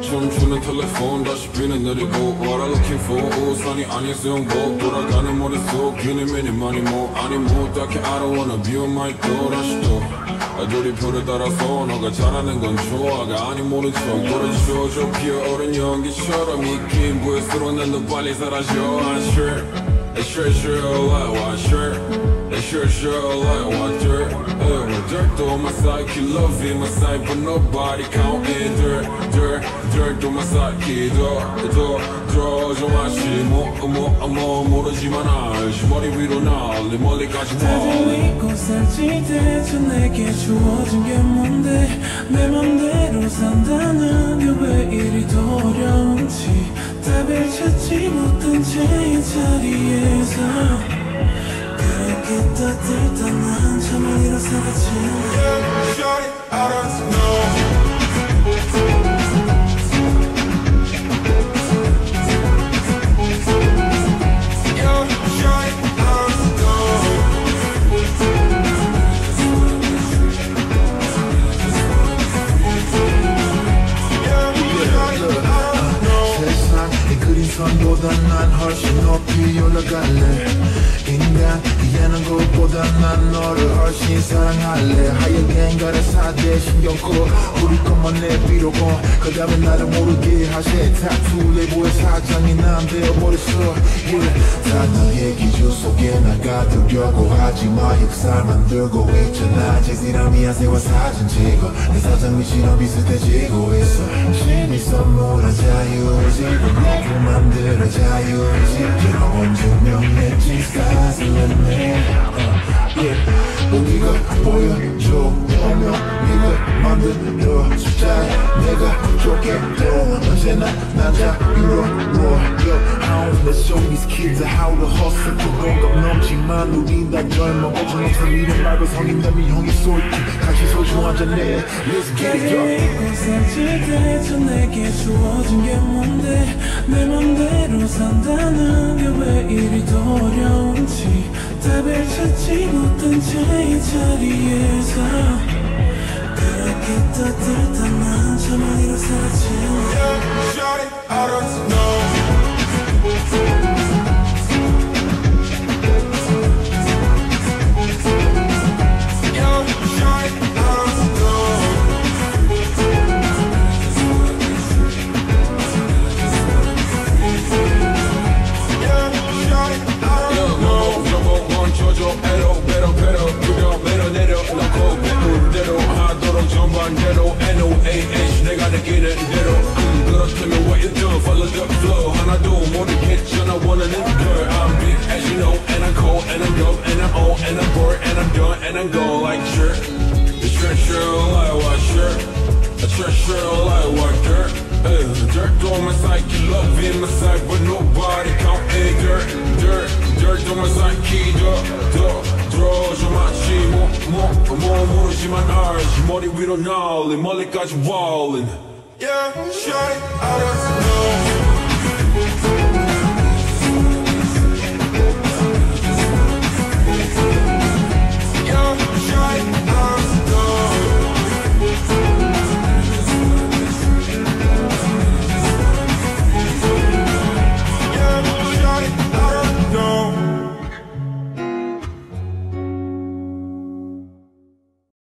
춤추는 텔레폰 다시 비는 내리고 What I'm looking for 우산이 아닌 수영복 돌아가는 머릿속 괜히 미니 많이 뭐 아니 뭐 딱히 I don't wanna be on my door. 다시 또 아조리표를 따라서 너가 잘하는 건 좋아가 아니 모른 척 걸어줘 저 피어오른 연기처럼 이 긴 부에스로 난너 빨리 사라져 I'm sure I sure sure like what sure I sure sure like what dirt uh, dirt on my side keep loving my side but nobody counting dirt dirt dirt on my side keep 더더 들어줘 마시 뭐뭐뭐 모르지만 알지 머리 위로 날리 멀리까지 와 다들 믿고 살지 대체 내게 주어진 게 뭔데 내 맘대로 산다는 게 그렇게 떠들던 난 참을 일어서겠지 Shawty, I don't know 세상의 그린 선보 다 인간 이해하는 것보다 난 너를 훨씬 사랑할래. 하얀 갱가를 사대 신경 꺼. 우리 것만 내비로고 그 다음에 나를 모르게 하세. 타투 레고의 사장이 난 되어버렸어. yeah. 다너 얘기 주 속에 날 가두려고 하지마. 흑살 만들고 있잖아. 제지람이 야세와 사진 찍어. 내 사장 미치랑 비슷해지고 있어 신이 선물한 자유지고 내게 만들어 자유지 여러분 증명했지 사내 우리가 보여줘 오면 네가 만들어 숫자에 내가 좋게도 언제나 let's show these kids how to hustle 그건감 넘지만 우린 다 젊어 못한 미래 말고 성인남이 형이 쏠지 같이 소중하자네 Let's get it up 살지 대체 내게 주어진 게 뭔데 내 맘대로 산다는 게 왜 이리 어려운지 답을 찾지 못한 채이 자리에서 그렇게 떠들던 난 참을 일어서지. Yeah, shawty, I don't know 넘어 멈춰줘 에로 배로 배로 그려 매로 내려 놓고 배물대로 하도록 전반대로 NOAH 내가 느끼는 대로 음, 그렇다면 what you do follow the flow 하나도 모르겠잖아 원하는 걸 I'm big as you know and I'm cold and I'm dope and I'm old and I'm bored and I'm done and I'm go like sure It's sure sure like what sure It's sure sure like what dirt uh, Dirt on my side, you love in my side 뭐뭐뭐 모르지만 알지 머리 위로 날리 멀리까지 wallin' Yeah, shawty, I don't know